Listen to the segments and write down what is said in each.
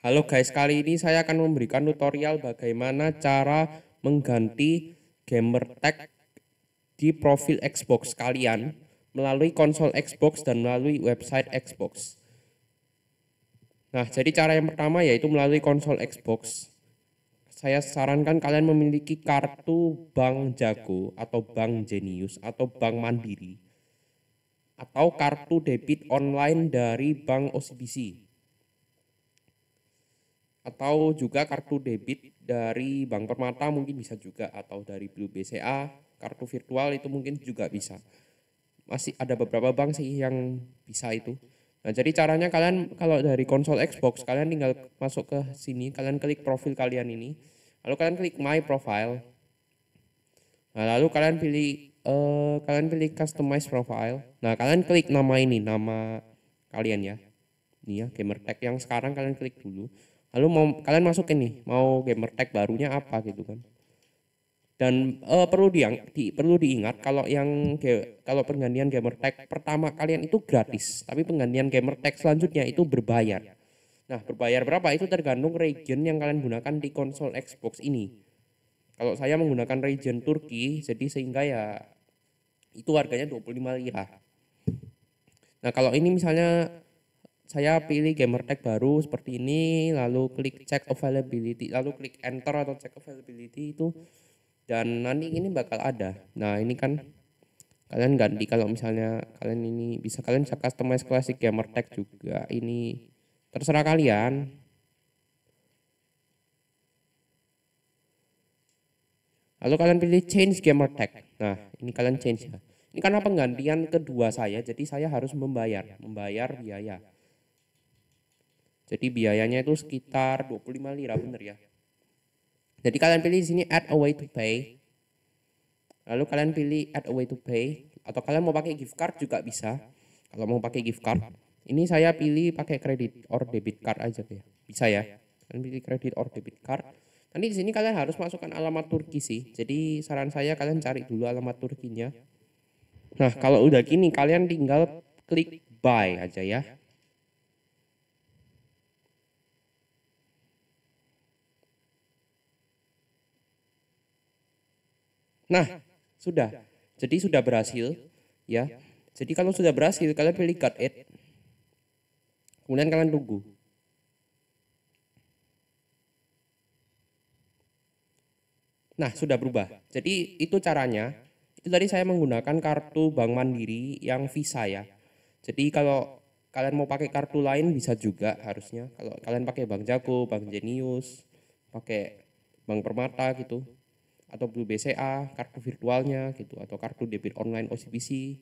Halo guys, kali ini saya akan memberikan tutorial bagaimana cara mengganti gamer tag di profil Xbox kalian melalui konsol Xbox dan melalui website Xbox. Nah, jadi cara yang pertama yaitu melalui konsol Xbox. Saya sarankan kalian memiliki kartu Bank Jago atau Bank Genius atau Bank Mandiri atau kartu debit online dari Bank OCBC atau juga kartu debit dari Bank Permata mungkin bisa juga atau dari Blue BCA kartu virtual itu mungkin juga bisa. Masih ada beberapa bank sih yang bisa itu. Nah jadi caranya kalian kalau dari konsol Xbox kalian tinggal masuk ke sini kalian klik profil kalian ini. Lalu kalian klik my profile. Nah lalu kalian pilih uh, kalian pilih customize profile. Nah kalian klik nama ini nama kalian ya. Ini ya gamer tag yang sekarang kalian klik dulu lalu mau kalian masukin nih mau gamer tag barunya apa gitu kan. Dan uh, perlu diang, di, perlu diingat kalau yang kalau penggantian gamer tag pertama kalian itu gratis tapi penggantian gamer tag selanjutnya itu berbayar. Nah berbayar berapa? Itu tergantung region yang kalian gunakan di konsol Xbox ini. Kalau saya menggunakan region Turki jadi sehingga ya itu harganya 25 lira. Nah kalau ini misalnya saya pilih gamer tag baru seperti ini lalu klik check availability lalu klik enter atau check availability itu dan nanti ini bakal ada. Nah ini kan kalian ganti kalau misalnya kalian ini bisa kalian bisa customize classic gamer tag juga. Ini terserah kalian. Lalu kalian pilih change gamer tag nah ini kalian change ya. Ini karena penggantian kedua saya jadi saya harus membayar membayar biaya jadi biayanya itu sekitar 25 lira bener ya. Jadi kalian pilih di sini add a way to pay. Lalu kalian pilih add a way to pay atau kalian mau pakai gift card juga bisa. Kalau mau pakai gift card, ini saya pilih pakai kredit or debit card aja ya. Bisa ya. Kalian pilih kredit or debit card. Nanti di sini kalian harus masukkan alamat Turki sih. Jadi saran saya kalian cari dulu alamat Turkinya. Nah, kalau udah gini kalian tinggal klik buy aja ya. Nah, sudah. Jadi sudah berhasil, ya. Jadi kalau sudah berhasil, kalian pilih cut it. Kemudian kalian tunggu. Nah, sudah berubah. Jadi itu caranya. Itu tadi saya menggunakan kartu Bank Mandiri yang Visa ya. Jadi kalau kalian mau pakai kartu lain bisa juga harusnya. Kalau kalian pakai Bank Jago, Bank Genius, pakai Bank Permata gitu atau Blue BCA, kartu virtualnya gitu atau kartu debit online OCBC.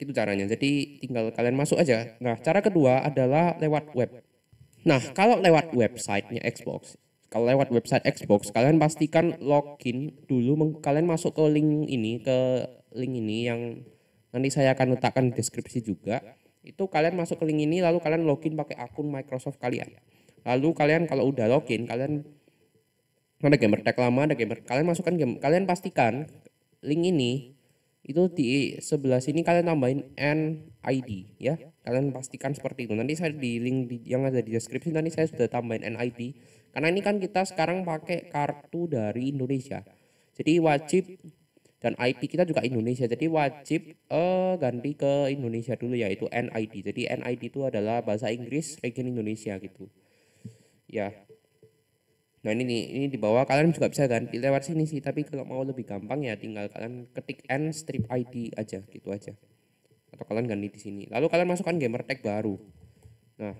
Itu caranya. Jadi tinggal kalian masuk aja. Nah, cara kedua adalah lewat web. Nah, kalau lewat websitenya Xbox, kalau lewat website Xbox, kalian pastikan login dulu. Kalian masuk ke link ini, ke link ini yang nanti saya akan letakkan di deskripsi juga. Itu kalian masuk ke link ini, lalu kalian login pakai akun Microsoft kalian. Lalu kalian kalau udah login, kalian ada gamer tag lama, ada gamer. Kalian masukkan game, kalian pastikan link ini itu di sebelah sini kalian tambahin NID ya. Kalian pastikan seperti itu. Nanti saya di link di, yang ada di deskripsi nanti saya sudah tambahin NID. Karena ini kan kita sekarang pakai kartu dari Indonesia. Jadi wajib dan IP kita juga Indonesia. Jadi wajib uh, ganti ke Indonesia dulu yaitu NID. Jadi NID itu adalah bahasa Inggris region Indonesia gitu. Ya, Nah ini nih, ini di bawah kalian juga bisa ganti lewat sini sih, tapi kalau mau lebih gampang ya tinggal kalian ketik n strip id aja gitu aja. Atau kalian ganti di sini. Lalu kalian masukkan gamer tag baru. Nah,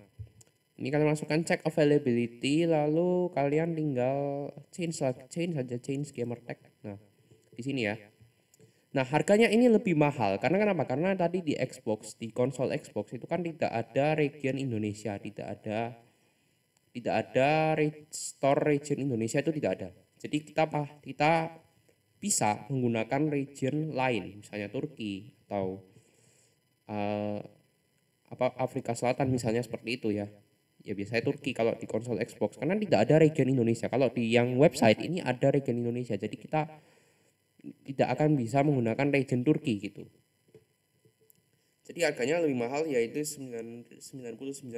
ini kalian masukkan check availability lalu kalian tinggal change change saja change gamer tag. Nah, di sini ya. Nah, harganya ini lebih mahal karena kenapa? Karena tadi di Xbox, di konsol Xbox itu kan tidak ada region Indonesia, tidak ada tidak ada store region Indonesia itu tidak ada. Jadi kita kita bisa menggunakan region lain, misalnya Turki atau uh, apa Afrika Selatan misalnya seperti itu ya. Ya biasanya Turki kalau di konsol Xbox karena tidak ada region Indonesia. Kalau di yang website ini ada region Indonesia. Jadi kita tidak akan bisa menggunakan region Turki gitu. Jadi harganya lebih mahal yaitu 99.999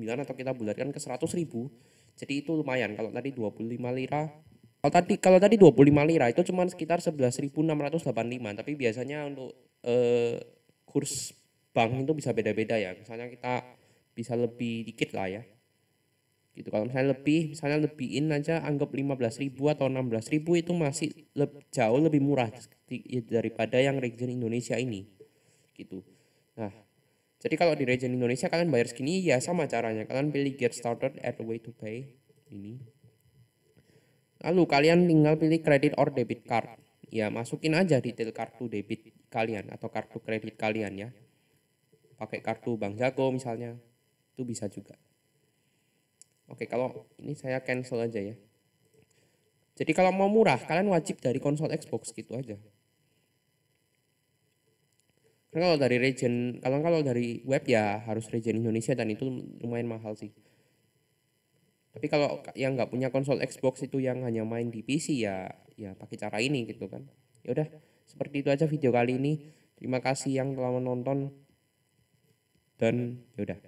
atau kita bulatkan ke 100.000. Jadi itu lumayan kalau tadi 25 lira. Kalau tadi kalau tadi 25 lira itu cuma sekitar 11.685, tapi biasanya untuk eh, kurs bank itu bisa beda-beda ya. Misalnya kita bisa lebih dikit lah ya. Gitu. Kalau misalnya lebih, misalnya lebihin aja anggap 15.000 atau 16.000 itu masih le jauh lebih murah daripada yang region Indonesia ini gitu. Nah, jadi kalau di region Indonesia kalian bayar segini ya sama caranya. Kalian pilih get started at the way to pay ini. Lalu kalian tinggal pilih credit or debit card. Ya, masukin aja detail kartu debit kalian atau kartu kredit kalian ya. Pakai kartu Bank Jago misalnya. Itu bisa juga. Oke, kalau ini saya cancel aja ya. Jadi kalau mau murah, kalian wajib dari konsol Xbox gitu aja. Kalau dari region, kalau kalau dari web ya harus region Indonesia dan itu lumayan mahal sih. Tapi kalau yang nggak punya konsol Xbox itu yang hanya main di PC ya ya pakai cara ini gitu kan. Ya udah, seperti itu aja video kali ini. Terima kasih yang telah menonton dan ya udah.